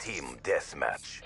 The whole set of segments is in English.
Team Deathmatch.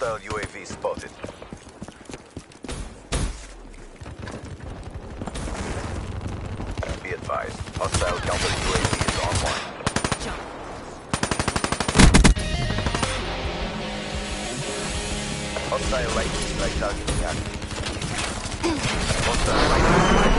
Hostile UAV spotted. Be advised, hostile counter UAV is online. Hostile light strike targeting active. Hostile light strike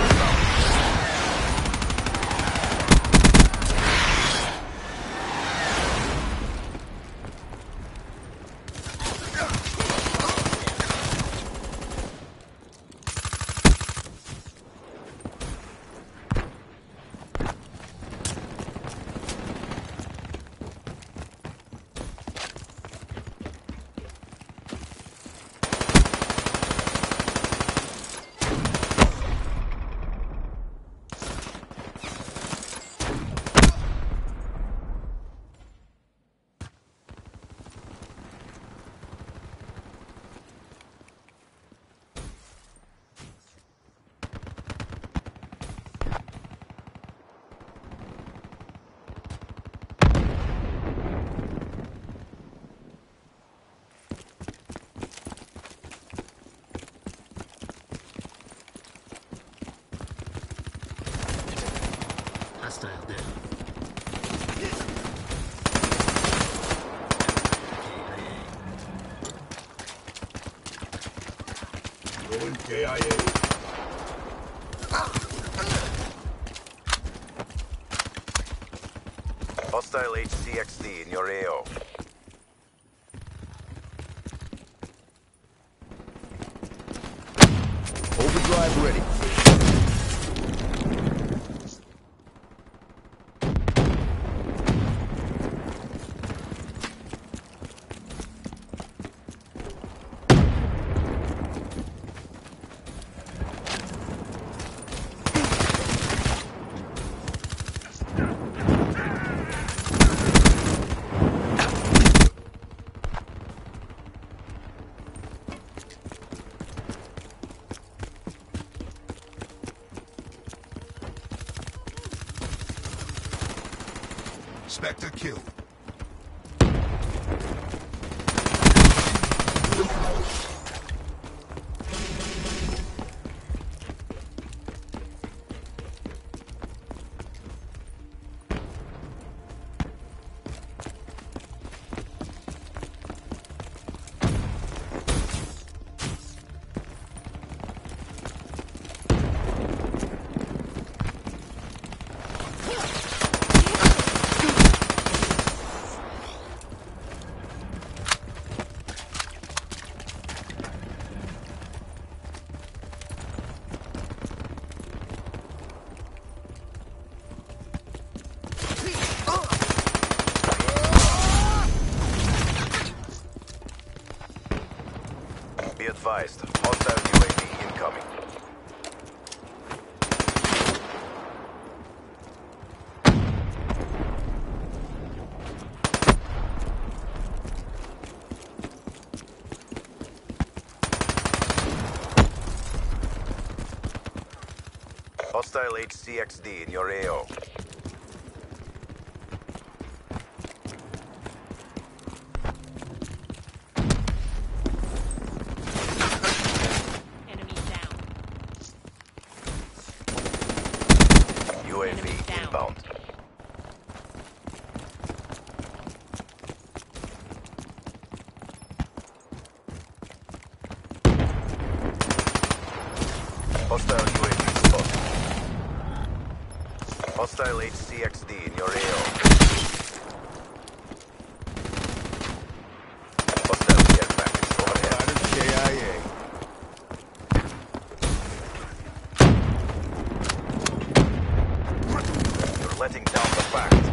Spectre kill. advised. Hostile UAV incoming. HCXD in your AO. Enemy down. UAV Enemy down. inbound. Hostile UAV spotted. Hostile HCXD in your AO. Hostile care package overhead. KIA. You're letting down the fact.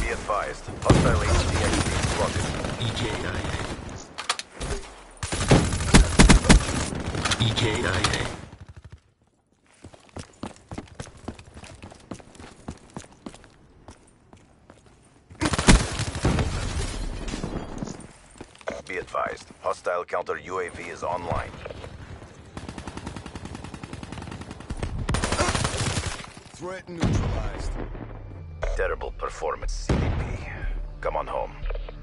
Be advised, hostile HCXD spotted. EKIA. EKIA. Be advised, hostile counter UAV is online. Threat neutralized. Terrible performance, CDP. Come on home.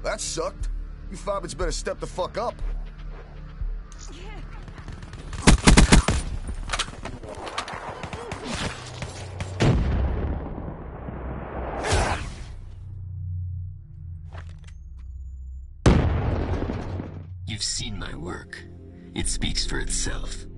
That sucked. You fobbits better step the fuck up. For itself.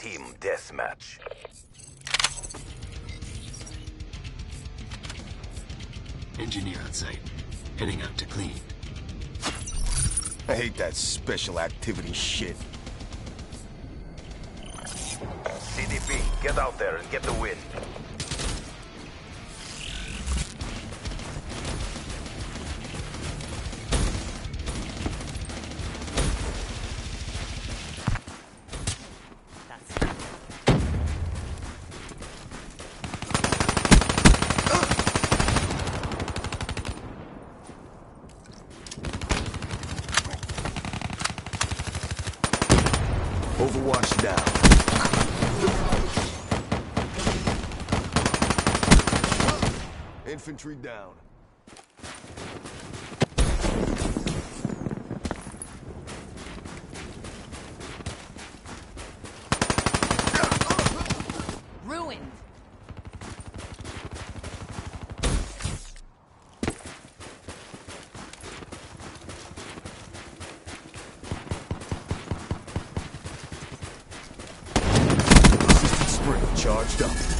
Team deathmatch. Engineer on site. Heading out to clean. I hate that special activity shit. CDP, get out there and get the win. Infantry down. Ruined. Spring charged up.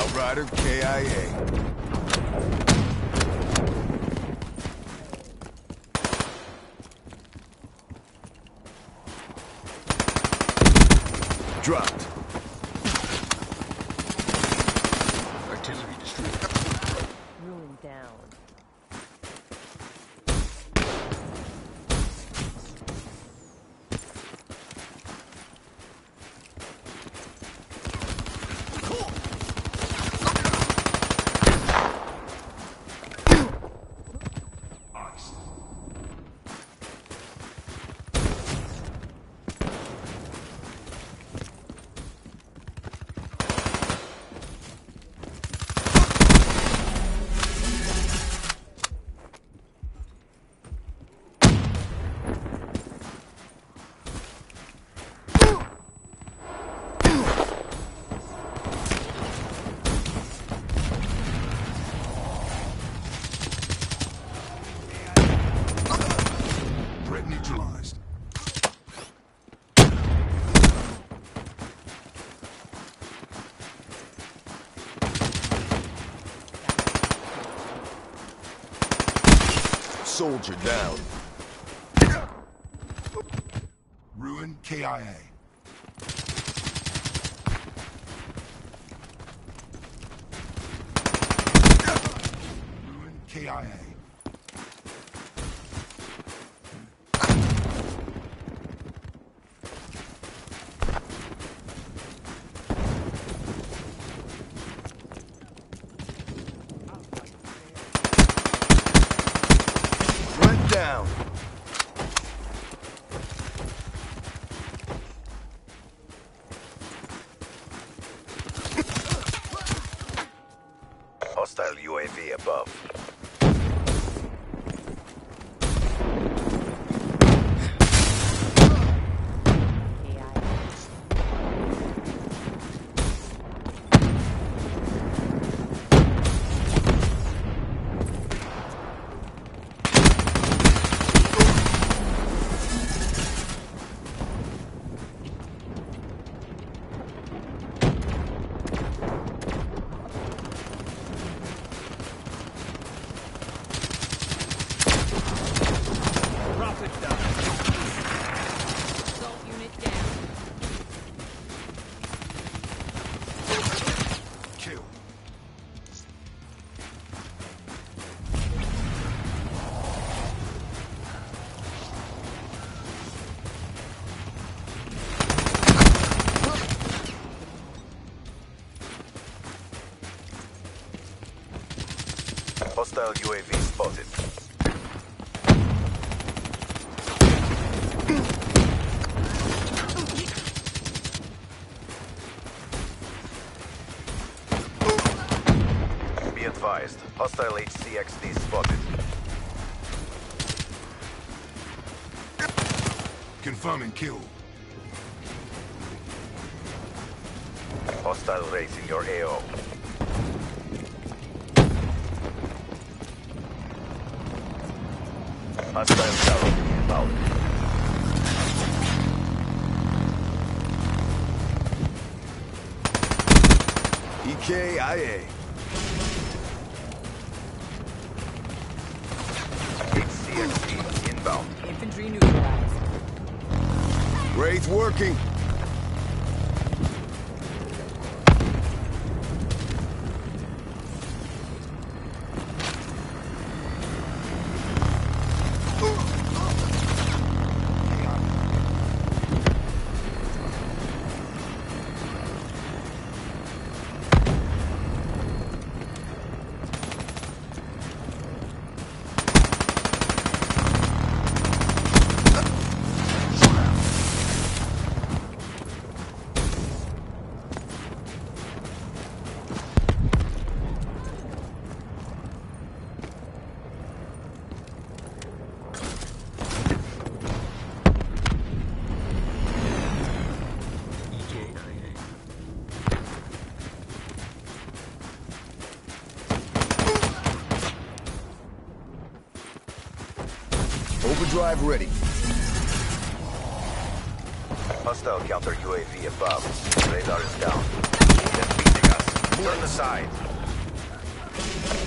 Outrider KIA. Dropped. Artillery destroyed. Ruined down. Threat neutralized. Soldier down. Ruin KIA. Ruin KIA. Front down. Hostile UAV above. Hostile UAV spotted. Be advised, hostile HCXD spotted. Confirming kill. Hostile raising your AO. KIA. HCXD inbound. Infantry neutralized. Wraith working. Overdrive ready. Hostile counter UAV above. Radar is down. They're beating us. Turn aside.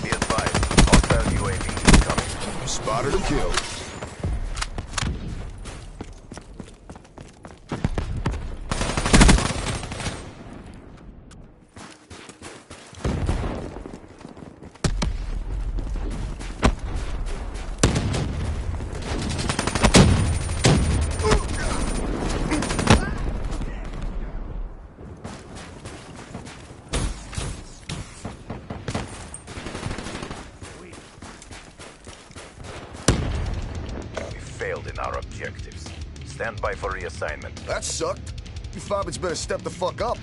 Be advised. Hostile UAV incoming. Spotted a kill. By for reassignment. That sucked. You fobbits better step the fuck up.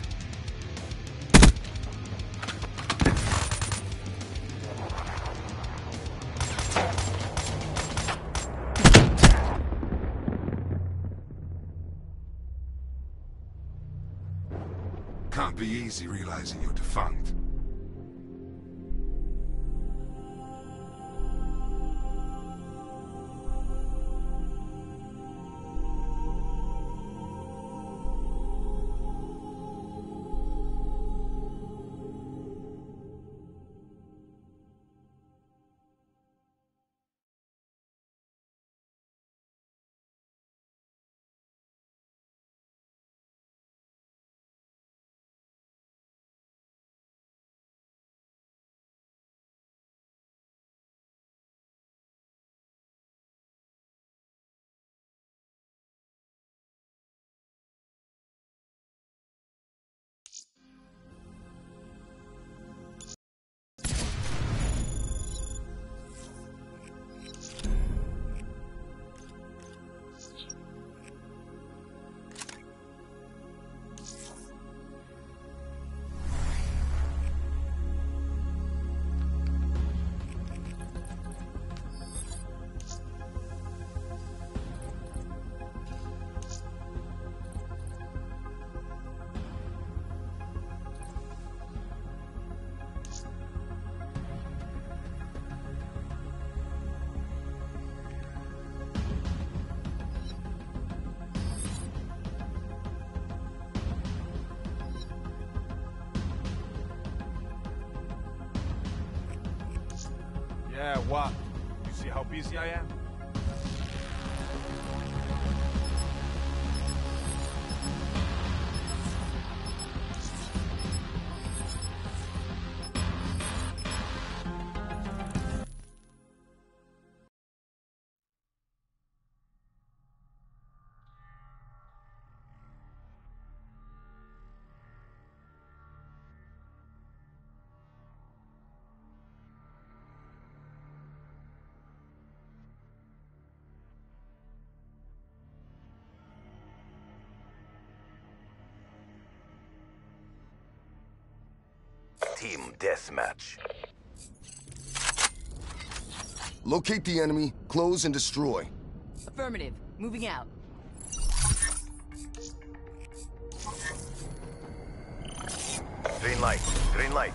Can't be easy realizing you're defunct. What? You see how busy I am? Team deathmatch. Locate the enemy, close and destroy. Affirmative. Moving out. Green light. Green light.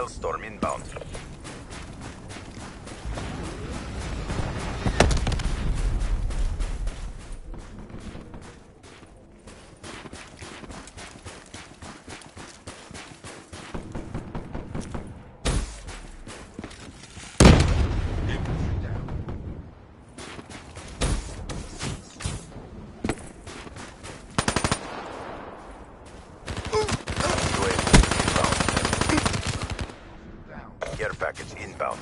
Hellstorm inbound. UAV inbound. Care package inbound.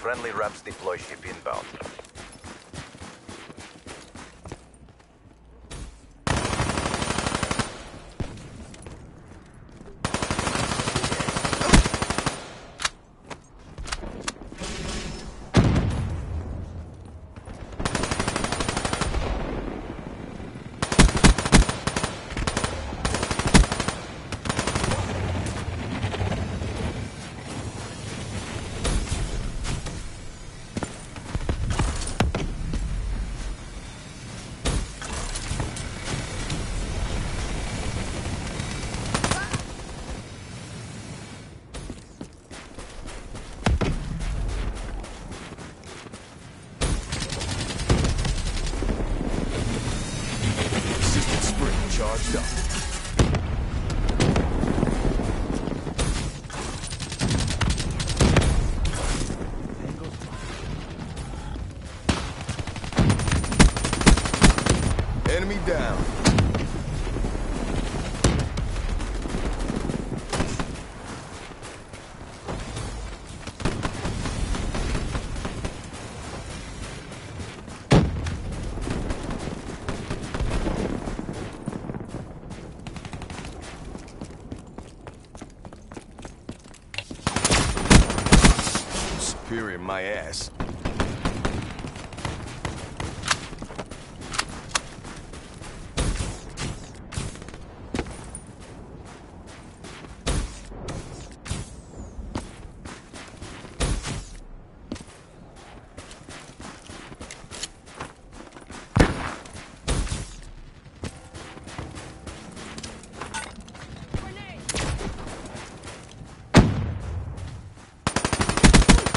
Friendly RAPS deploy ship inbound. Assisted sprint charged up. Enemy down. Superior my ass.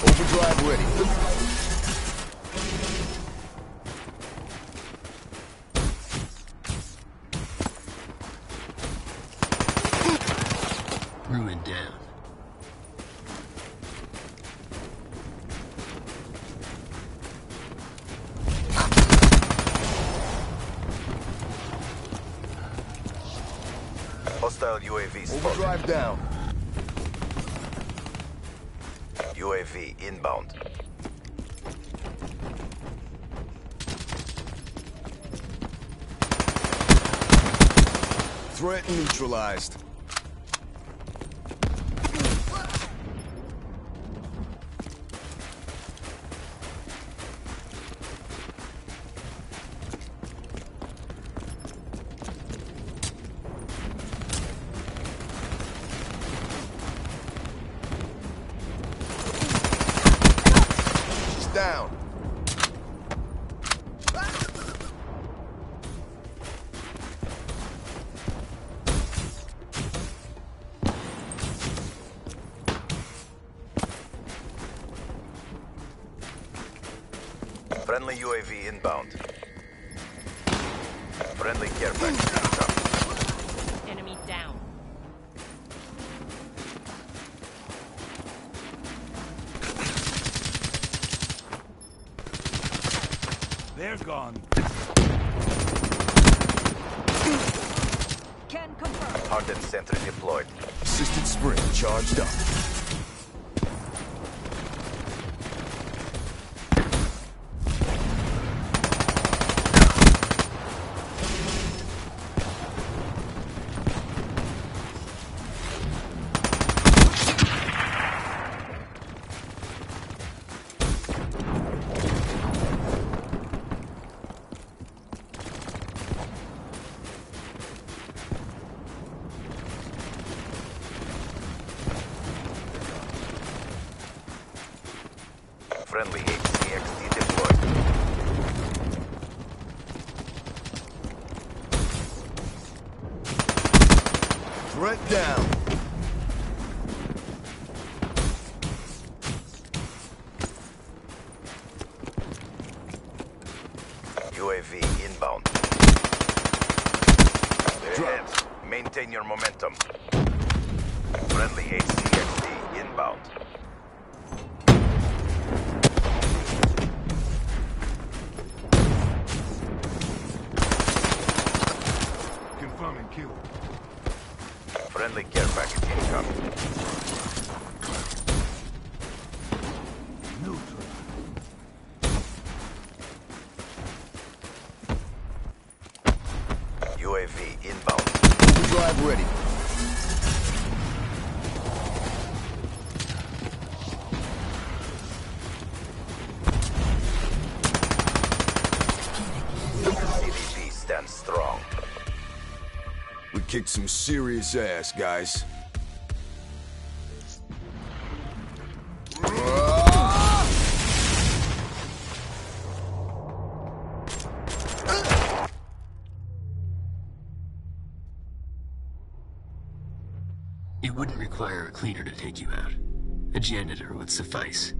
Overdrive ready. Ruin down. Hostile UAV spotted. Overdrive down. UAV inbound. Threat neutralized. UAV inbound. some serious ass, guys. It wouldn't require a cleaner to take you out. A janitor would suffice.